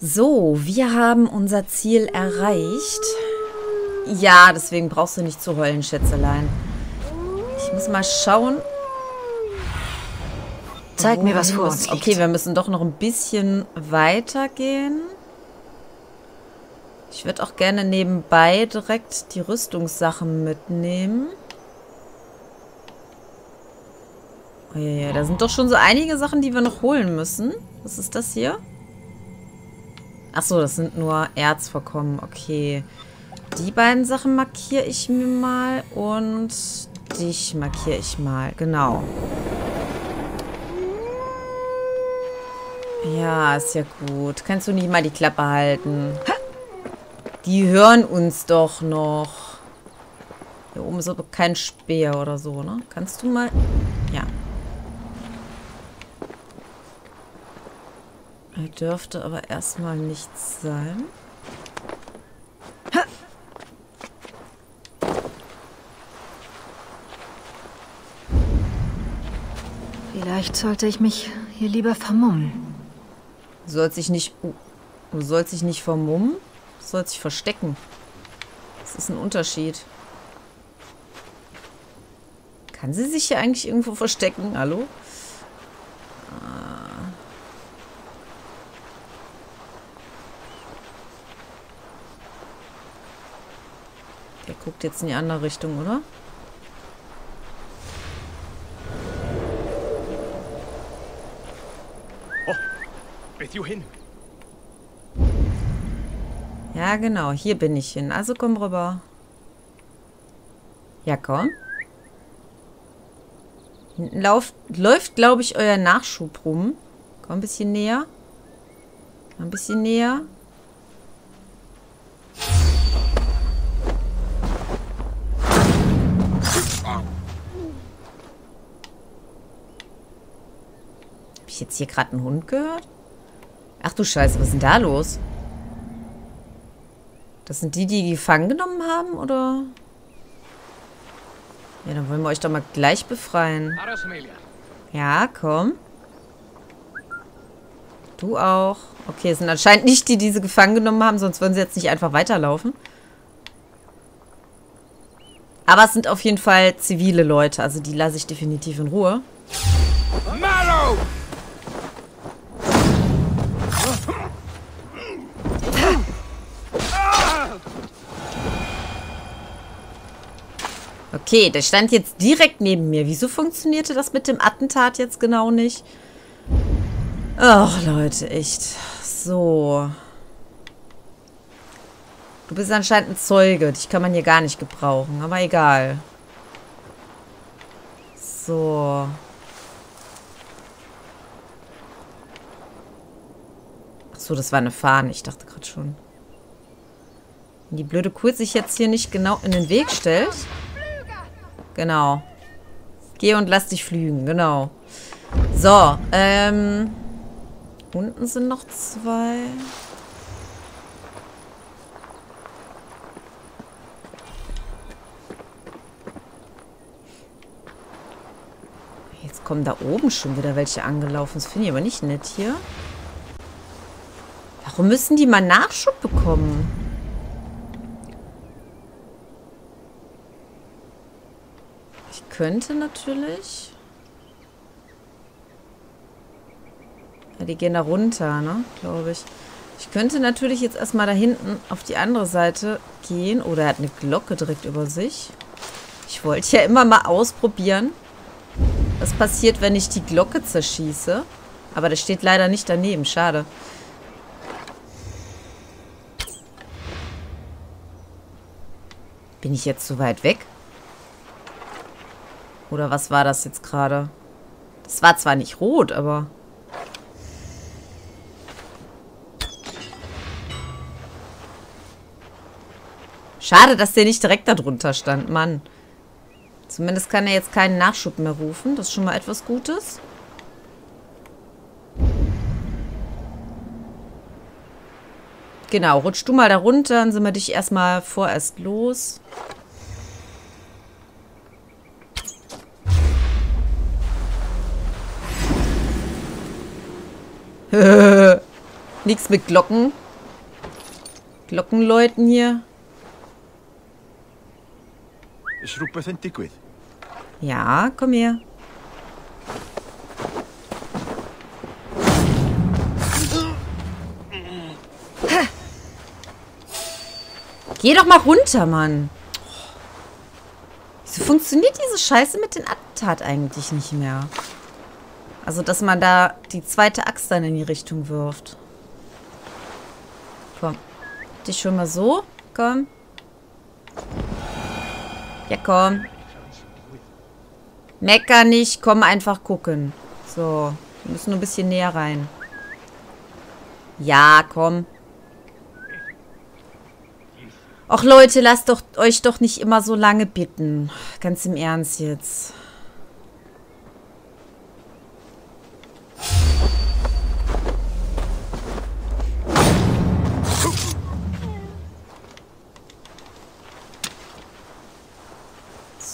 So, wir haben unser Ziel erreicht. Ja, deswegen brauchst du nicht zu heulen, Schätzelein. Ich muss mal schauen. Zeig mir, was vor uns liegt. Okay, wir müssen doch noch ein bisschen weitergehen. Ich würde auch gerne nebenbei direkt die Rüstungssachen mitnehmen. Oh ja, ja, da sind doch schon so einige Sachen, die wir noch holen müssen. Was ist das hier? Achso, das sind nur Erzvorkommen. Okay. Die beiden Sachen markiere ich mir mal und dich markiere ich mal. Genau. Ja, ist ja gut. Kannst du nicht mal die Klappe halten? Die hören uns doch noch. Hier oben ist aber kein Speer oder so, ne? Kannst du mal... Ja. Er dürfte aber erstmal nichts sein. Vielleicht sollte ich mich hier lieber vermummen. Du sollst dich nicht... Oh, du sollst dich nicht vermummen? Du sollst dich verstecken. Das ist ein Unterschied. Kann sie sich hier eigentlich irgendwo verstecken? Hallo? Der guckt jetzt in die andere Richtung, oder? Oh, hin. Ja, genau. Hier bin ich hin. Also komm rüber. Ja, komm. Hinten läuft, läuft glaube ich, euer Nachschub rum. Komm ein bisschen näher. Ein bisschen näher. Ich jetzt hier gerade einen Hund gehört? Ach du Scheiße, was ist denn da los? Das sind die, die gefangen genommen haben, oder? Ja, dann wollen wir euch doch mal gleich befreien. Ja, komm. Du auch. Okay, es sind anscheinend nicht die, die sie gefangen genommen haben, sonst würden sie jetzt nicht einfach weiterlaufen. Aber es sind auf jeden Fall zivile Leute, also die lasse ich definitiv in Ruhe. Mallow! Okay, der stand jetzt direkt neben mir. Wieso funktionierte das mit dem Attentat jetzt genau nicht? Ach, Leute, echt. So. Du bist anscheinend ein Zeuge. Dich kann man hier gar nicht gebrauchen. Aber egal. So. Ach so, das war eine Fahne. Ich dachte gerade schon. Wenn die blöde Kuh sich jetzt hier nicht genau in den Weg stellt... Genau. Geh und lass dich flügen, genau. So, ähm... Unten sind noch zwei. Jetzt kommen da oben schon wieder welche angelaufen. Das finde ich aber nicht nett hier. Warum müssen die mal Nachschub bekommen? Könnte natürlich... Ja, die gehen da runter, ne? Glaube ich. Ich könnte natürlich jetzt erstmal da hinten auf die andere Seite gehen. Oder er hat eine Glocke direkt über sich. Ich wollte ja immer mal ausprobieren, was passiert, wenn ich die Glocke zerschieße. Aber das steht leider nicht daneben. Schade. Bin ich jetzt zu weit weg? Oder was war das jetzt gerade? Das war zwar nicht rot, aber... Schade, dass der nicht direkt darunter stand, Mann. Zumindest kann er jetzt keinen Nachschub mehr rufen. Das ist schon mal etwas Gutes. Genau, rutsch du mal da runter, dann sind wir dich erstmal vorerst los. Nichts mit Glocken. Glockenläuten hier. Ja, komm her. Geh doch mal runter, Mann. Wieso funktioniert diese Scheiße mit den Attentat eigentlich nicht mehr? Also, dass man da die zweite Axt dann in die Richtung wirft. Komm. Dich schon mal so. Komm. Ja, komm. Mecker nicht, komm einfach gucken. So, wir müssen nur ein bisschen näher rein. Ja, komm. Och Leute, lasst doch euch doch nicht immer so lange bitten. Ganz im Ernst jetzt.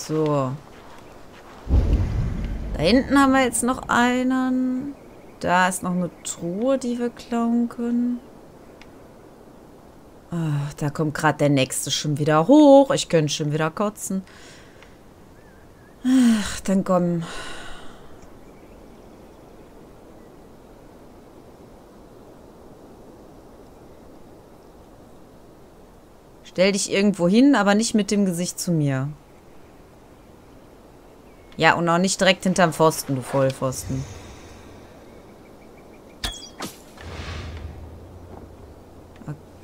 So. Da hinten haben wir jetzt noch einen. Da ist noch eine Truhe, die wir klauen können. Ach, da kommt gerade der nächste schon wieder hoch. Ich könnte schon wieder kotzen. Ach, dann komm. Stell dich irgendwo hin, aber nicht mit dem Gesicht zu mir. Ja, und auch nicht direkt hinterm Pfosten, du Vollpfosten.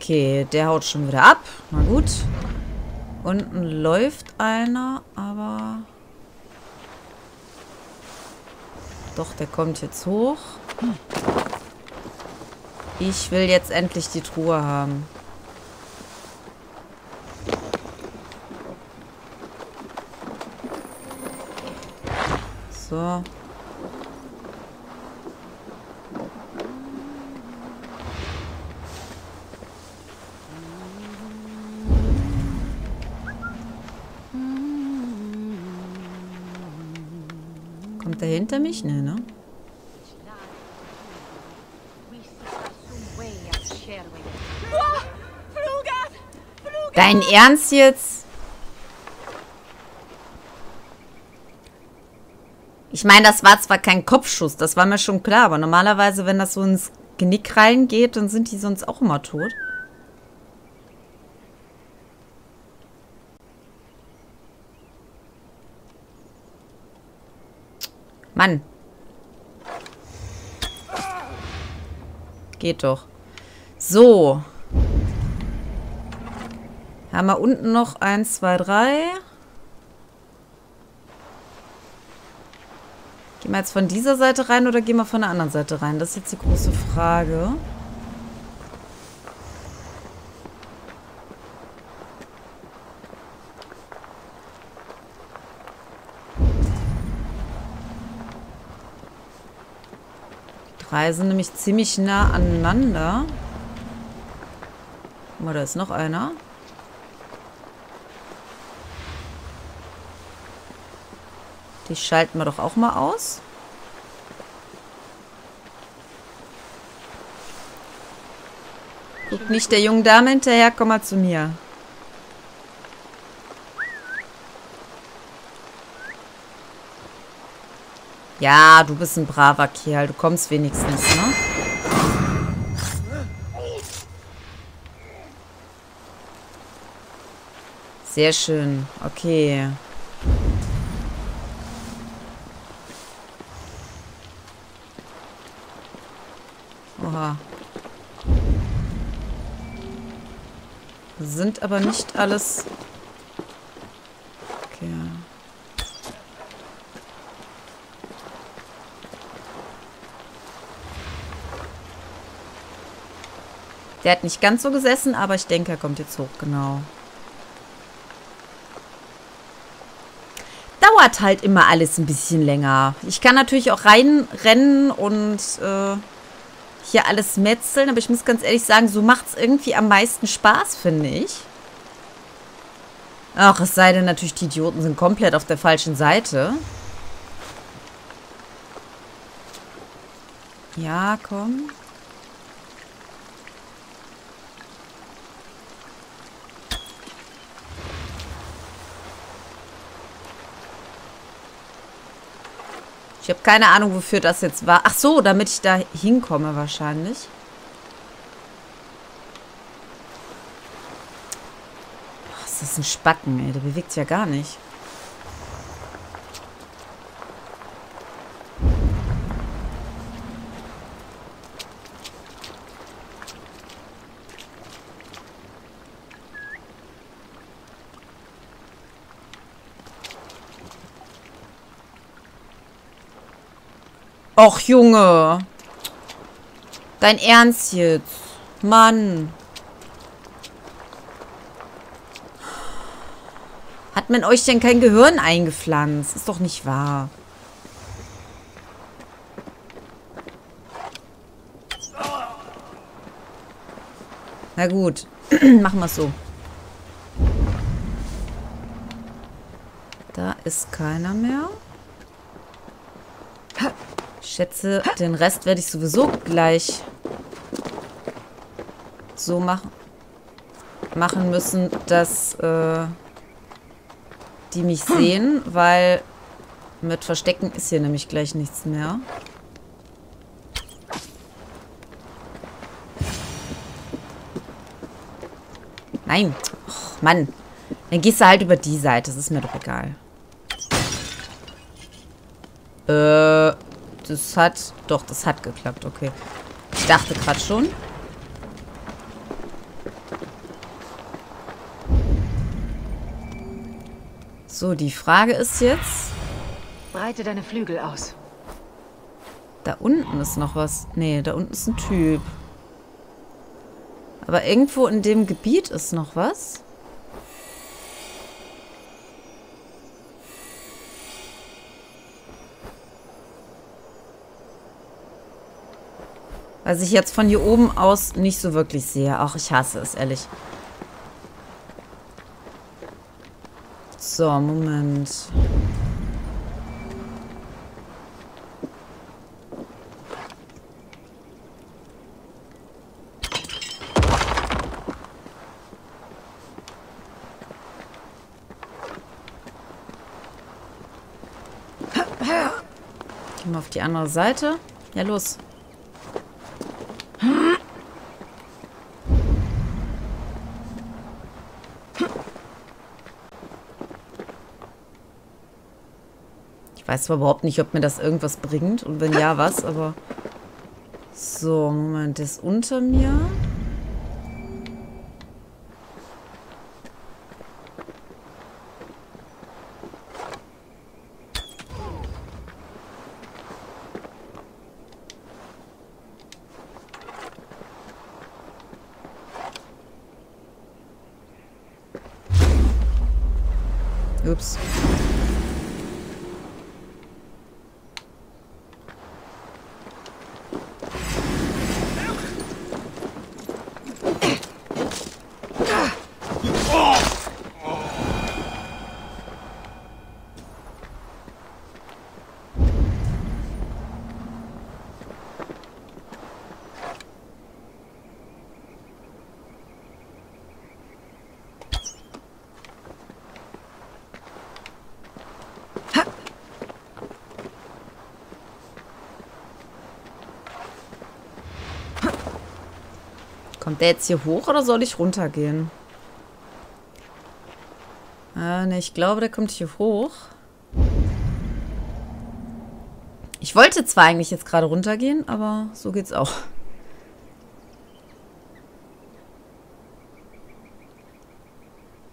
Okay, der haut schon wieder ab. Na gut. Unten läuft einer, aber... Doch, der kommt jetzt hoch. Ich will jetzt endlich die Truhe haben. So. Kommt er hinter mich? Nee, ne? Dein Ernst jetzt? Ich meine, das war zwar kein Kopfschuss, das war mir schon klar, aber normalerweise, wenn das so ins Genick reingeht, dann sind die sonst auch immer tot. Mann. Geht doch. So. Haben wir unten noch eins, zwei, drei. Gehen wir jetzt von dieser Seite rein oder gehen wir von der anderen Seite rein? Das ist jetzt die große Frage. Die drei sind nämlich ziemlich nah aneinander. Guck mal, da ist noch einer. Die schalten wir doch auch mal aus. Guck nicht der jungen Dame hinterher, komm mal zu mir. Ja, du bist ein braver Kerl. Du kommst wenigstens, ne? Sehr schön. Okay. Sind aber nicht alles... Okay. Der hat nicht ganz so gesessen, aber ich denke, er kommt jetzt hoch, genau. Dauert halt immer alles ein bisschen länger. Ich kann natürlich auch reinrennen und äh, hier alles metzeln, aber ich muss ganz ehrlich sagen, so macht es irgendwie am meisten Spaß, finde ich. Ach, es sei denn natürlich, die Idioten sind komplett auf der falschen Seite. Ja, komm. Ich habe keine Ahnung, wofür das jetzt war. Ach so, damit ich da hinkomme wahrscheinlich. Ach, ist das ein Spacken, ey. Der bewegt sich ja gar nicht. Och, Junge. Dein Ernst jetzt? Mann. Hat man euch denn kein Gehirn eingepflanzt? Ist doch nicht wahr. Na gut. Machen wir es so. Da ist keiner mehr. Schätze, den Rest werde ich sowieso gleich so machen, machen müssen, dass äh, die mich sehen, weil mit Verstecken ist hier nämlich gleich nichts mehr. Nein. Och, Mann. Dann gehst du halt über die Seite. Das ist mir doch egal. Äh, das hat... Doch, das hat geklappt. Okay. Ich dachte gerade schon. So, die Frage ist jetzt... Breite deine Flügel aus. Da unten ist noch was. Nee, da unten ist ein Typ. Aber irgendwo in dem Gebiet ist noch was. Was ich jetzt von hier oben aus nicht so wirklich sehe. Ach, ich hasse es, ehrlich. So, Moment. Gehen wir auf die andere Seite. Ja, los. Weiß zwar überhaupt nicht, ob mir das irgendwas bringt. Und wenn ja, was, aber... So, Moment, der ist unter mir. Ups. Kommt der jetzt hier hoch oder soll ich runtergehen? Äh, ne, ich glaube, der kommt hier hoch. Ich wollte zwar eigentlich jetzt gerade runtergehen, aber so geht's auch.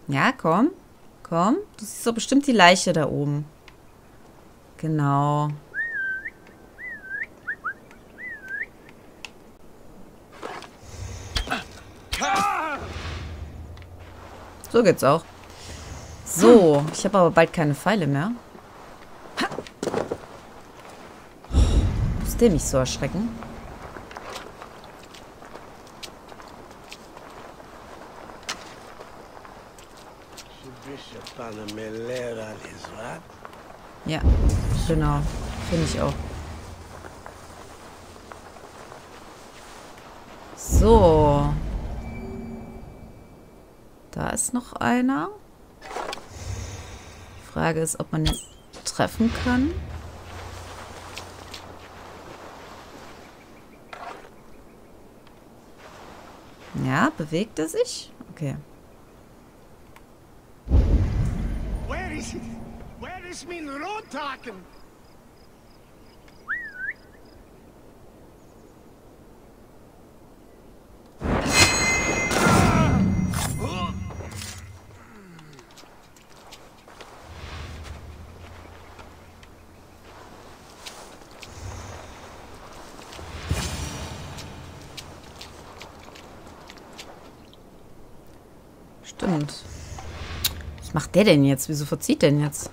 Ja, komm. Komm. Du siehst doch bestimmt die Leiche da oben. Genau. So geht's auch. So, ich habe aber bald keine Pfeile mehr. Muss der mich so erschrecken? Ja, genau. Finde ich auch. So. Da ist noch einer. Die Frage ist, ob man ihn treffen kann. Ja, bewegt er sich? Okay. Where is it? Where is Minrotaken? Stimmt. Was macht der denn jetzt? Wieso verzieht denn jetzt?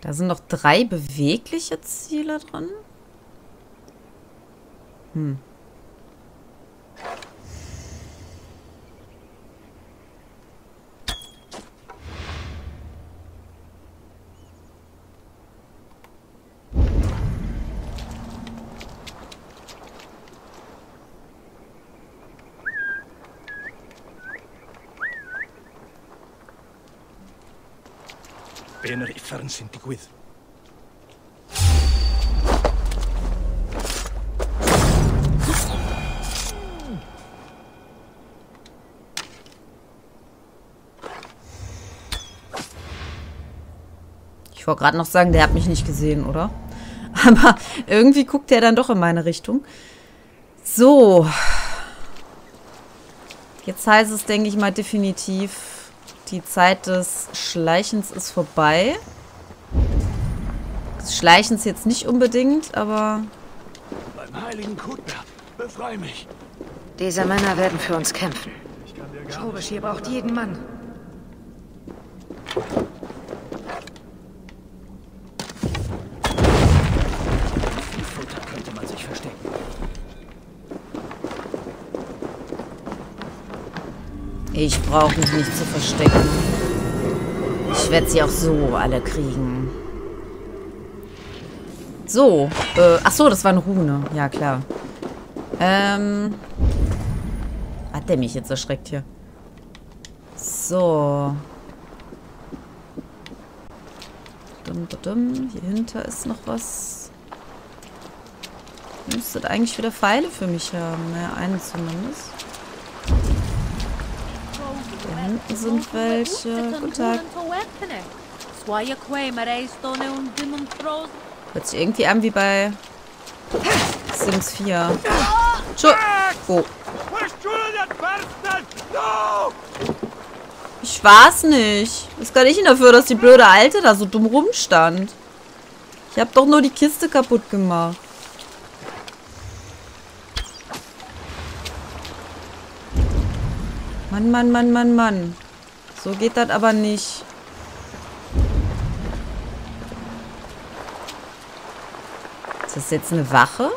Da sind noch drei bewegliche Ziele dran. Hm. Be'n yr uffern sy'n digwydd. Ich wollte gerade noch sagen, der hat mich nicht gesehen, oder? Aber irgendwie guckt er dann doch in meine Richtung. So. Jetzt heißt es, denke ich mal, definitiv, die Zeit des Schleichens ist vorbei. Des Schleichens jetzt nicht unbedingt, aber Beim heiligen Kutbert, befrei mich. Diese Männer werden für uns kämpfen. Schobisch hier braucht jeden Mann. Wie Futter könnte man sich verstecken? Ich brauche mich nicht zu verstecken. Ich werde sie auch so alle kriegen. So, äh, ach so, das war eine Rune. Ja, klar. Ähm, hat der mich jetzt erschreckt hier? So. Dum, dum, dum. Hier hinter ist noch was. Müsstet eigentlich wieder Pfeile für mich haben. Naja, einen zumindest. Da hinten sind welche. Guten Tag. Hört sich irgendwie an wie bei Sims 4. Tschu oh, ich war's nicht. Das kann ich nicht dafür, dass die blöde Alte da so dumm rumstand. Ich hab doch nur die Kiste kaputt gemacht. Mann, Mann, Mann, Mann, Mann. So geht das aber nicht. Ist das jetzt eine Wache?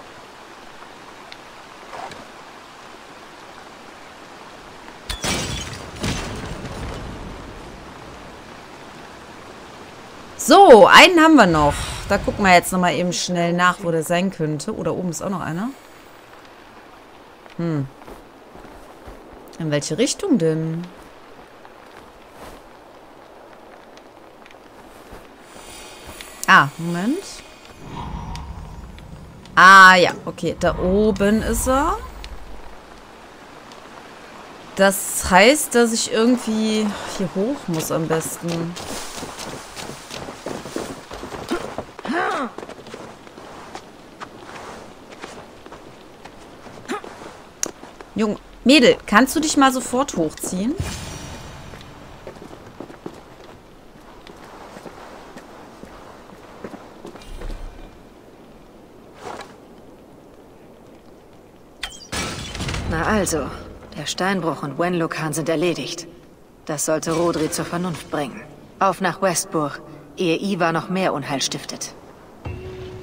So, einen haben wir noch. Da gucken wir jetzt nochmal eben schnell nach, wo der sein könnte. Oder oben ist auch noch einer. Hm. In welche Richtung denn? Ah, Moment. Ah, ja. Okay, da oben ist er. Das heißt, dass ich irgendwie hier hoch muss am besten. Junge, Mädel, kannst du dich mal sofort hochziehen? Na also, der Steinbruch und Wenlokan sind erledigt. Das sollte Rodri zur Vernunft bringen. Auf nach Westburg, ehe Iva noch mehr Unheil stiftet.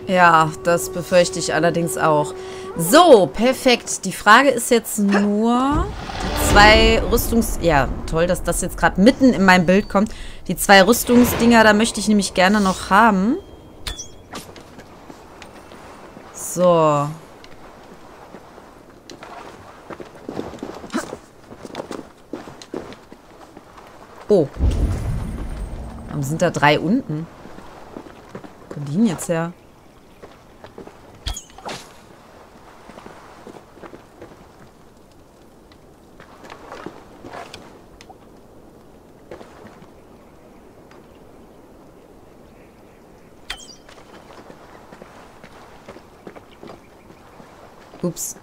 Ja, das befürchte ich allerdings auch. So, perfekt. Die Frage ist jetzt nur... Die zwei Rüstungs... Ja, toll, dass das jetzt gerade mitten in meinem Bild kommt. Die zwei Rüstungsdinger, da möchte ich nämlich gerne noch haben. So. Oh. Warum sind da drei unten? Wo kommen die denn jetzt her? Ups.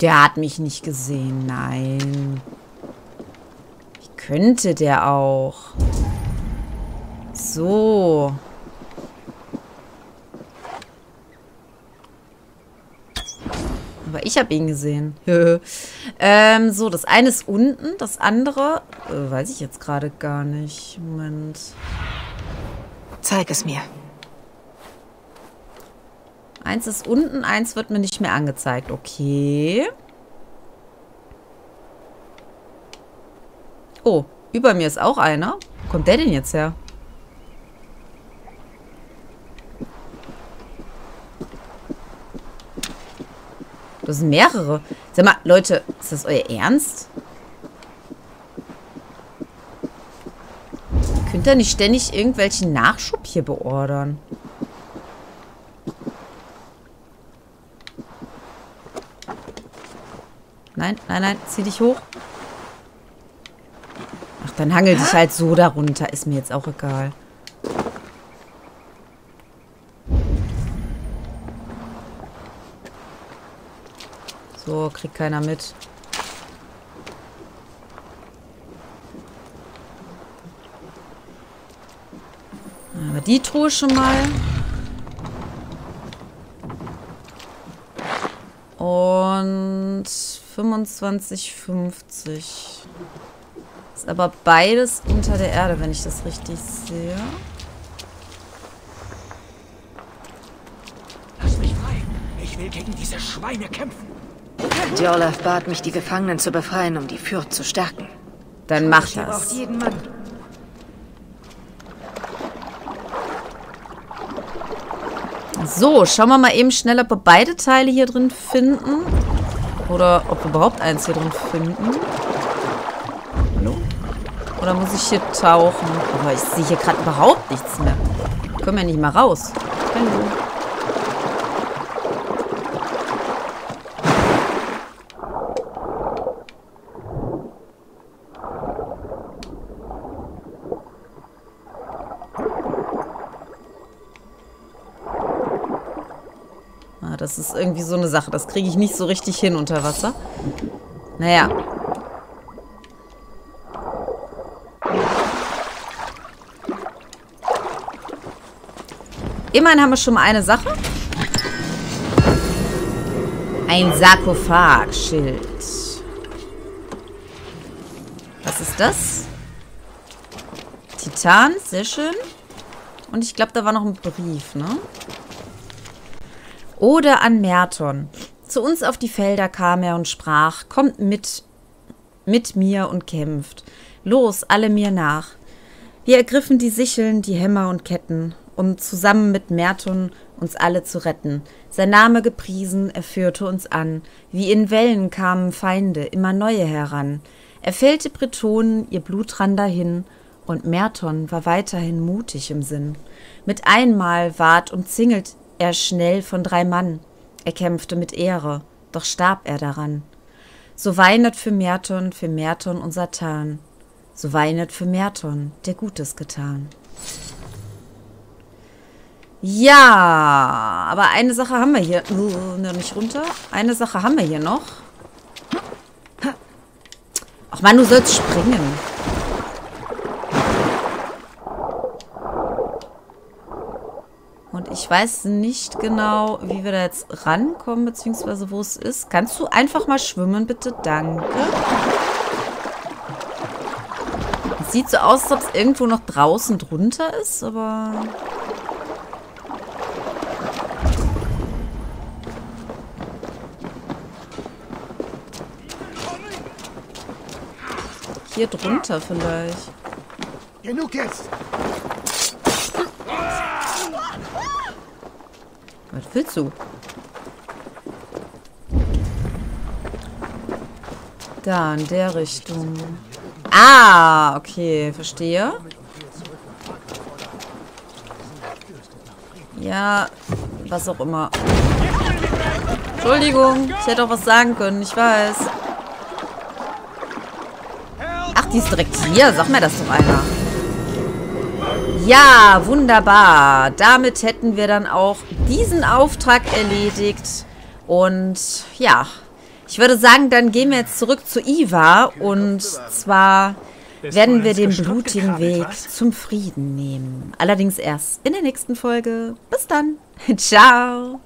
Der hat mich nicht gesehen. Nein. Wie könnte der auch? So. Aber ich habe ihn gesehen. ähm, so, das eine ist unten, das andere äh, weiß ich jetzt gerade gar nicht. Moment. Zeig es mir. Eins ist unten, eins wird mir nicht mehr angezeigt. Okay. Oh, über mir ist auch einer. Wo kommt der denn jetzt her? Das sind mehrere. Sag mal, Leute, ist das euer Ernst? Könnt ihr nicht ständig irgendwelchen Nachschub hier beordern? Nein, nein, nein, zieh dich hoch. Ach, dann hangel dich halt so darunter. Ist mir jetzt auch egal. So, kriegt keiner mit. Aber die Truhe schon mal. Und 25,50. Ist aber beides unter der Erde, wenn ich das richtig sehe. Lass mich frei. Ich will gegen diese Schweine kämpfen. Djorlaf bat mich, die Gefangenen zu befreien, um die Fürth zu stärken. Dann mach das. jeden Mann. So, schauen wir mal eben schnell, ob wir beide Teile hier drin finden. Oder ob wir überhaupt eins hier drin finden. Hallo? Oder muss ich hier tauchen? Aber ich sehe hier gerade überhaupt nichts mehr. Ich komme ja nicht mal raus. Hallo. Ah, das ist irgendwie so eine Sache. Das kriege ich nicht so richtig hin unter Wasser. Naja. Immerhin haben wir schon mal eine Sache. Ein Sarkophagschild. Was ist das? Titan, sehr schön. Und ich glaube, da war noch ein Brief, ne? Oder an Merton. Zu uns auf die Felder kam er und sprach, kommt mit, mit mir und kämpft. Los, alle mir nach. Wir ergriffen die Sicheln, die Hämmer und Ketten, um zusammen mit Merton uns alle zu retten. Sein Name gepriesen, er führte uns an. Wie in Wellen kamen Feinde, immer neue heran. Er fällte Bretonen, ihr Blut rann dahin, und Merton war weiterhin mutig im Sinn. Mit einmal ward umzingelt er schnell von drei Mann. Er kämpfte mit Ehre, doch starb er daran. So weinet für Merton, für Merton und Satan. So weinet für Merton, der Gutes getan. Ja, aber eine Sache haben wir hier. Uh, nicht runter. Eine Sache haben wir hier noch. Ach man, du sollst springen. Ich weiß nicht genau, wie wir da jetzt rankommen, beziehungsweise wo es ist. Kannst du einfach mal schwimmen, bitte? Danke. Sieht so aus, als ob es irgendwo noch draußen drunter ist, aber... Hier drunter vielleicht. Genug jetzt. Was willst du? Da, in der Richtung. Ah, okay, verstehe. Ja, was auch immer. Entschuldigung, ich hätte auch was sagen können, ich weiß. Ach, die ist direkt hier. Sag mir das doch einer. Ja, wunderbar. Damit hätten wir dann auch diesen Auftrag erledigt. Und ja, ich würde sagen, dann gehen wir jetzt zurück zu Iva. Und zwar werden wir den blutigen Weg zum Frieden nehmen. Allerdings erst in der nächsten Folge. Bis dann. Ciao.